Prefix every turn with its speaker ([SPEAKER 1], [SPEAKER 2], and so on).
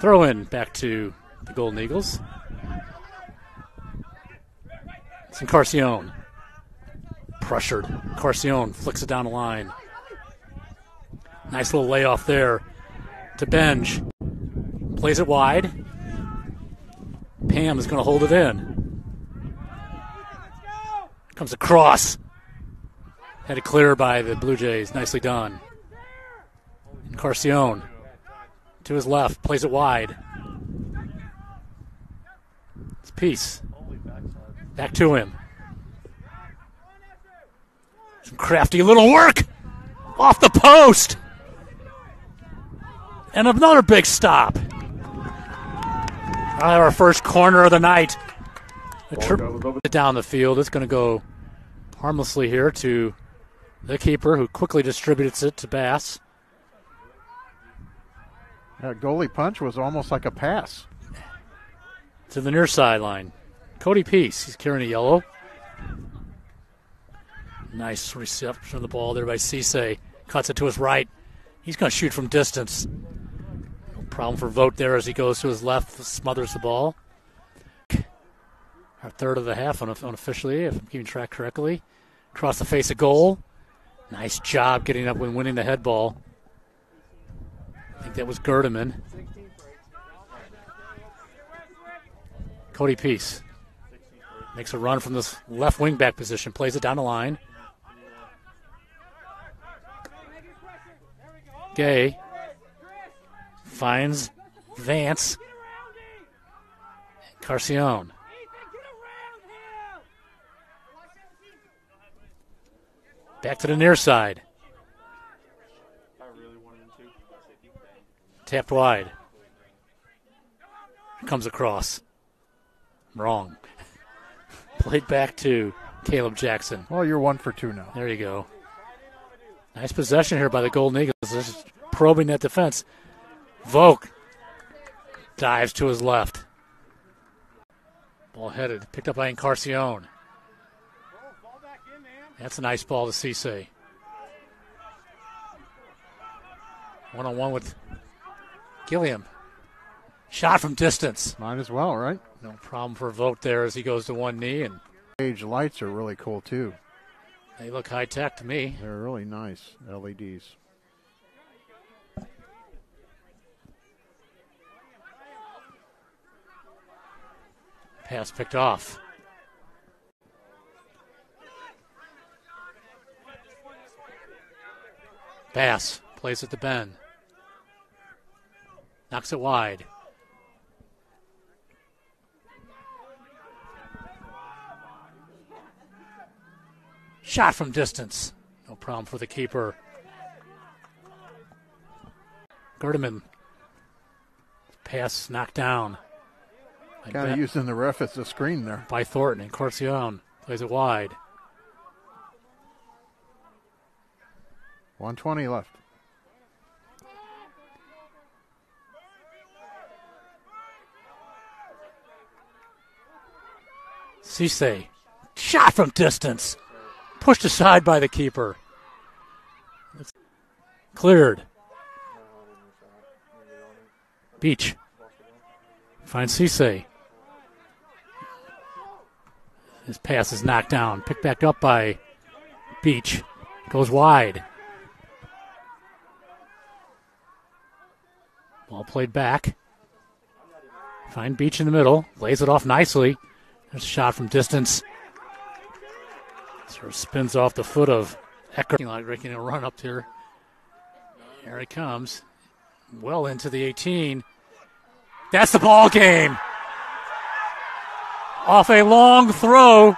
[SPEAKER 1] Throw in back to the Golden Eagles. It's Encarcion. Pressured. Encarcion flicks it down the line. Nice little layoff there to Benj. Plays it wide. Pam is going to hold it in. Comes across. Had it clear by the Blue Jays. Nicely done. Encarcion to his left, plays it wide. It's Peace. Back to him. Some crafty little work off the post. And another big stop. Our first corner of the night. A trip down the field. It's going to go harmlessly here to the keeper, who quickly distributes it to Bass.
[SPEAKER 2] That goalie punch was almost like a pass.
[SPEAKER 1] To the near sideline. Cody Peace, he's carrying a yellow. Nice reception of the ball there by Cisse. Cuts it to his right. He's going to shoot from distance. No problem for Vote there as he goes to his left, smothers the ball. Our third of the half unofficially, if I'm keeping track correctly. Across the face of goal. Nice job getting up when winning the head ball. I think that was Gerdeman. Cody Peace makes a run from this left wing back position, plays it down the line. Gay finds Vance. Carcion. Back to the near side. Tapped wide. Comes across. Wrong. Played back to Caleb Jackson.
[SPEAKER 2] Well, you're one for two now.
[SPEAKER 1] There you go. Nice possession here by the Golden Eagles. Just probing that defense. Volk dives to his left. Ball headed. Picked up by Encarcion. That's a nice ball to Cisse. One on one with Gilliam. Shot from distance.
[SPEAKER 2] Might as well, right?
[SPEAKER 1] No problem for vote there as he goes to one knee and
[SPEAKER 2] Age lights are really cool too.
[SPEAKER 1] they look high tech to me.
[SPEAKER 2] They're really nice LEDs.
[SPEAKER 1] Pass picked off. Bass plays it to Ben. Knocks it wide. Shot from distance. No problem for the keeper. Gerdeman. Pass knocked down.
[SPEAKER 2] Kind of using the ref as a screen there.
[SPEAKER 1] by Thornton, and Corcion plays it wide.
[SPEAKER 2] 120 left.
[SPEAKER 1] Cisse, shot from distance, pushed aside by the keeper. Cleared. Beach finds Cisse. His pass is knocked down, picked back up by Beach, goes wide. Ball played back. Find Beach in the middle, lays it off nicely. A shot from distance. Sort of spins off the foot of Ecker. Like making a run up here. Here he comes. Well into the 18. That's the ball game. Off a long throw